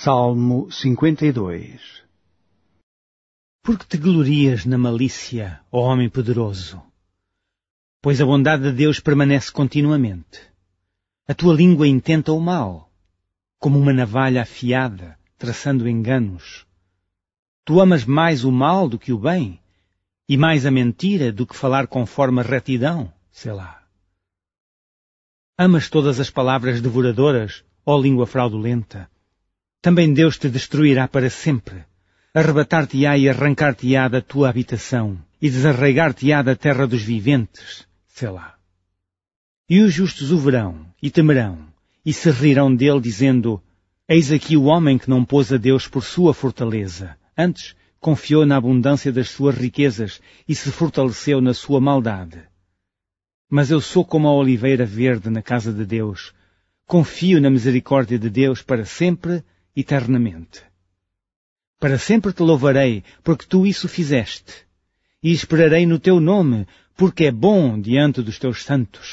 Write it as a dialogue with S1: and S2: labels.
S1: Salmo 52
S2: Porque te glorias na malícia, ó homem poderoso? Pois a bondade de Deus permanece continuamente. A tua língua intenta o mal, como uma navalha afiada, traçando enganos. Tu amas mais o mal do que o bem, e mais a mentira do que falar conforme a retidão, sei lá. Amas todas as palavras devoradoras, ó língua fraudulenta. Também Deus te destruirá para sempre. Arrebatar-te-á e arrancar-te-á da tua habitação, e desarraigar-te-á da terra dos viventes, sei lá. E os justos o verão, e temerão, e se rirão dele, dizendo, Eis aqui o homem que não pôs a Deus por sua fortaleza, antes confiou na abundância das suas riquezas e se fortaleceu na sua maldade. Mas eu sou como a oliveira verde na casa de Deus. Confio na misericórdia de Deus para sempre, eternamente. Para sempre te louvarei, porque tu isso fizeste. E esperarei no teu nome, porque é bom diante dos teus santos.